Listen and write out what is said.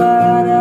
but I